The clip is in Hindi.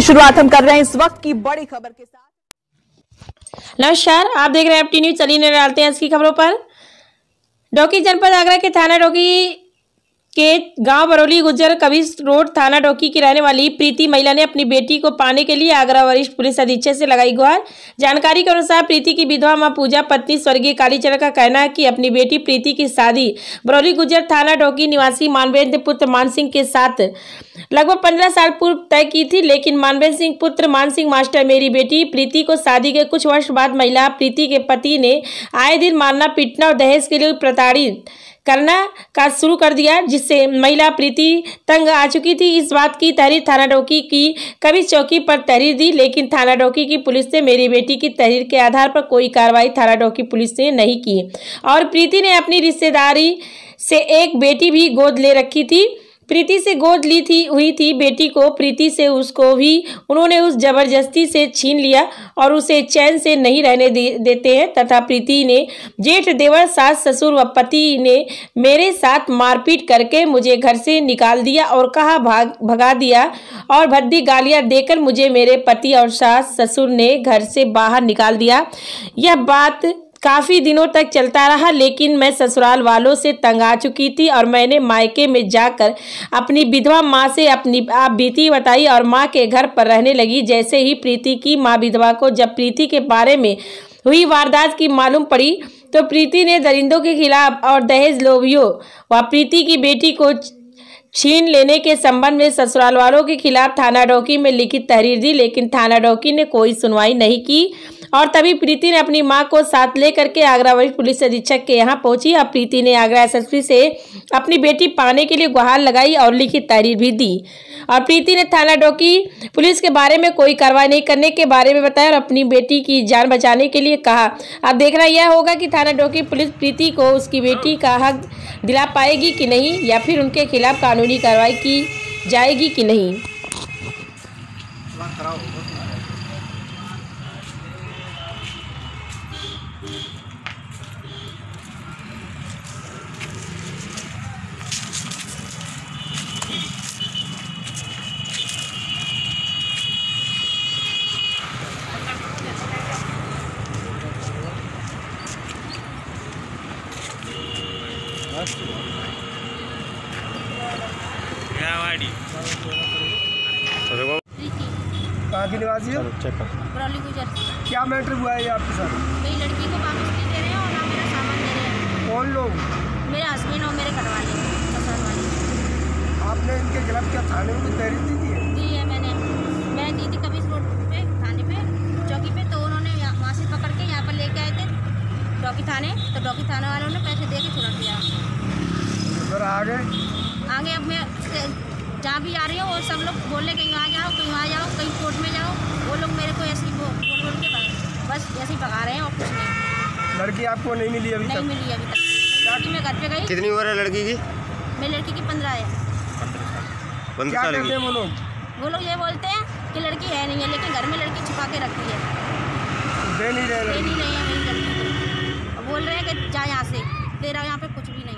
की शुरुआत हम कर रहे हैं इस वक्त की बड़ी खबर के साथ। नमस्कार, आप देख रहे हैं एफटी न्यूज़ चलिए डालते हैं इसकी खबरों पर। डोकी जनपद आगरा के थाना डोकी के गाँव बरौली गुजर कबीर रोड थाना डोकी की रहने वाली प्रीति महिला ने अपनी बेटी को पाने के लिए आगरा वरिष्ठ पुलिस अधीक्षक से लगाई गुहार। जानकारी के अनुसार प्रीति की विधवा माँ पूजा, पत्नी स्वर्गीय कालीचरण का कहना है कि अपनी बेटी प्रीति की शादी बरौली गुजर थाना डोकी निवासी मानवेंद्र पुत्र मान सिंह के साथ लगभग पंद्रह साल पूर्व तय की थी, लेकिन मानवेंद्र सिंह पुत्र मान सिंह मास्टर मेरी बेटी प्रीति को शादी के कुछ वर्ष बाद महिला प्रीति के पति ने आए दिन मारना पीटना और दहेज के लिए प्रताड़ित करना का शुरू कर दिया, जिससे महिला प्रीति तंग आ चुकी थी। इस बात की तहरीर थाना डोकी की कभी चौकी पर तहरीर दी, लेकिन थाना डोकी की पुलिस ने मेरी बेटी की तहरीर के आधार पर कोई कार्रवाई थाना डोकी पुलिस ने नहीं की। और प्रीति ने अपनी रिश्तेदारी से एक बेटी भी गोद ले रखी थी। प्रीति से गोद ली थी हुई थी बेटी को। प्रीति से उसको भी उन्होंने उस ज़बरदस्ती से छीन लिया और उसे चैन से नहीं रहने दे, देते हैं। तथा प्रीति ने जेठ देवर सास ससुर व पति ने मेरे साथ मारपीट करके मुझे घर से निकाल दिया और कहा भाग भगा दिया और भद्दी गालियाँ देकर मुझे मेरे पति और सास ससुर ने घर से बाहर निकाल दिया। यह बात काफ़ी दिनों तक चलता रहा, लेकिन मैं ससुराल वालों से तंग आ चुकी थी और मैंने मायके में जाकर अपनी विधवा माँ से अपनी, आप बीती बताई और माँ के घर पर रहने लगी। जैसे ही प्रीति की माँ विधवा को, जब प्रीति के बारे में हुई वारदात की मालूम पड़ी तो प्रीति ने दरिंदों के खिलाफ और दहेज लोभियों व प्रीति की बेटी को छीन लेने के संबंध में ससुराल वालों के खिलाफ थाना डौकी में लिखित तहरीर दी, लेकिन थाना डौकी ने कोई सुनवाई नहीं की। और तभी प्रीति ने अपनी माँ को साथ लेकर के आगरा वरिष्ठ पुलिस अधीक्षक के यहाँ पहुँची अब प्रीति ने आगरा एसएसपी से अपनी बेटी पाने के लिए गुहार लगाई और लिखित तहरीर भी दी। और प्रीति ने थाना डोकी पुलिस के बारे में कोई कार्रवाई नहीं करने के बारे में बताया और अपनी बेटी की जान बचाने के लिए कहा। अब देखना यह होगा कि थाना डोकी पुलिस प्रीति को उसकी बेटी का हक दिला पाएगी कि नहीं या फिर उनके खिलाफ कानूनी कार्रवाई की जाएगी कि नहीं। कहाँ की निवासी है? क्या मैटर हुआ है आपके साथ? मेरी लड़की को वापस नहीं दे रहे हैं और ना मेरा सामान दे रहे हैं कौन लोग? मेरे हस्बैंड और मेरे घर वाले वाले। आपने इनके खिलाफ क्या थाने में कोई तहरीर दी थी दी है मैंने मैं दी थी कभी रोड पे थाने पे चौकी पे तो उन्होंने यहाँ- वहाँ से पकड़ के यहाँ पर लेके आए थे डॉकी थाने तो डॉकी थाने वालों ने पैसे दे के छुड़ा दिया फिर आगे आगे अब मैं जहाँ भी आ रही हूँ वो सब लोग बोले कहीं आ जाओ कहीं आ जाओ कहीं कोर्ट में जाओ वो लोग मेरे को ऐसे ही बोल बोल बोल के बस ऐसे ही भगा रहे हैं और कुछ नहीं। लड़की आपको नहीं मिली अभी नहीं मिली अभी तक। लड़की मैं घर पे गई। कितनी उम्र है लड़की की? मेरी लड़की की पंद्रह है। पंद्रह साल। कहते की। वो लोग? वो लोग ये बोलते हैं कि लड़की है नहीं है लेकिन घर में लड़की छुपा के रखी है। दे नहीं रहे लड़की। नहीं और रहे हैं तेरा यहाँ पे कुछ भी नहीं